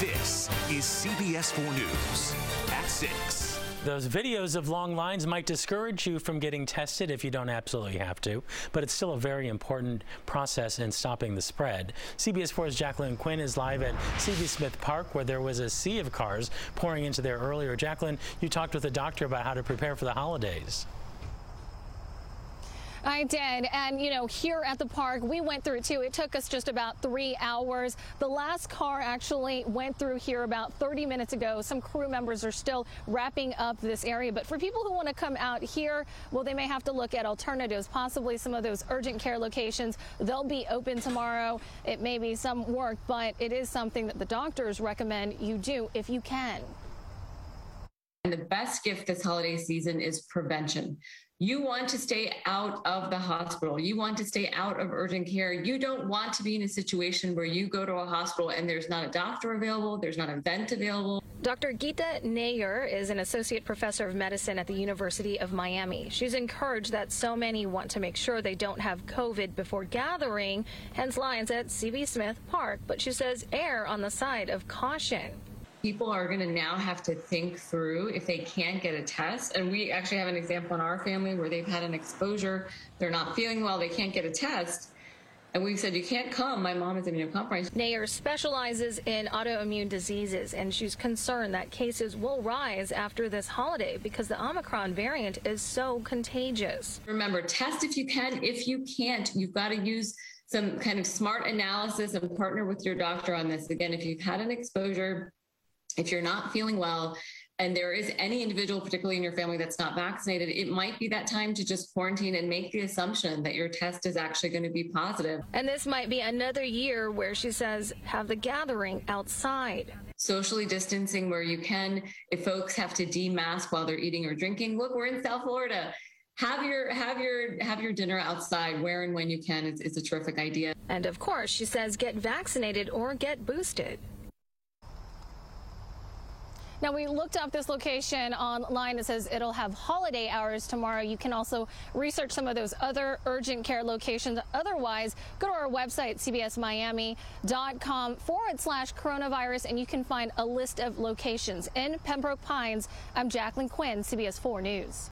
This is CBS 4 News at 6. Those videos of long lines might discourage you from getting tested if you don't absolutely have to, but it's still a very important process in stopping the spread. CBS 4's Jacqueline Quinn is live at CB Smith Park, where there was a sea of cars pouring into there earlier. Jacqueline, you talked with a doctor about how to prepare for the holidays. I did. And, you know, here at the park, we went through too. It took us just about three hours. The last car actually went through here about 30 minutes ago. Some crew members are still wrapping up this area. But for people who want to come out here, well, they may have to look at alternatives, possibly some of those urgent care locations. They'll be open tomorrow. It may be some work, but it is something that the doctors recommend you do if you can. And the best gift this holiday season is prevention. You want to stay out of the hospital. You want to stay out of urgent care. You don't want to be in a situation where you go to a hospital and there's not a doctor available, there's not a vent available. Dr. Geeta Nayyar is an associate professor of medicine at the University of Miami. She's encouraged that so many want to make sure they don't have COVID before gathering, hence lines at CB Smith Park. But she says err on the side of caution people are going to now have to think through if they can't get a test. And we actually have an example in our family where they've had an exposure, they're not feeling well, they can't get a test. And we said, You can't come. My mom is immunocompromised. Nayyar specializes in autoimmune diseases, and she's concerned that cases will rise after this holiday because the Omicron variant is so contagious. Remember, test if you can. If you can't, you've got to use some kind of smart analysis and partner with your doctor on this. Again, if you've had an exposure, if you're not feeling well and there is any individual, particularly in your family, that's not vaccinated, it might be that time to just quarantine and make the assumption that your test is actually going to be positive. And this might be another year where she says, have the gathering outside. Socially distancing where you can. If folks have to demask while they're eating or drinking, look, we're in South Florida have your have your have your dinner outside where and when you can it's, it's a terrific idea and of course she says get vaccinated or get boosted now, we looked up this location online. It says it'll have holiday hours tomorrow. You can also research some of those other urgent care locations. Otherwise, go to our website, cbsmiami.com forward slash coronavirus, and you can find a list of locations. In Pembroke Pines, I'm Jacqueline Quinn, CBS 4 News.